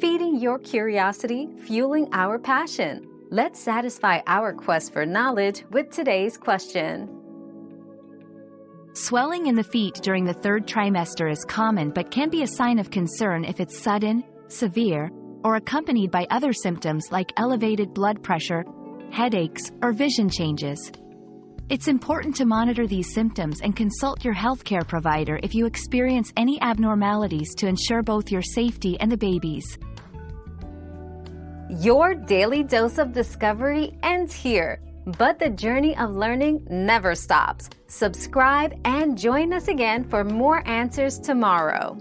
feeding your curiosity, fueling our passion. Let's satisfy our quest for knowledge with today's question. Swelling in the feet during the third trimester is common but can be a sign of concern if it's sudden, severe, or accompanied by other symptoms like elevated blood pressure, headaches, or vision changes. It's important to monitor these symptoms and consult your healthcare provider if you experience any abnormalities to ensure both your safety and the baby's. Your daily dose of discovery ends here, but the journey of learning never stops. Subscribe and join us again for more answers tomorrow.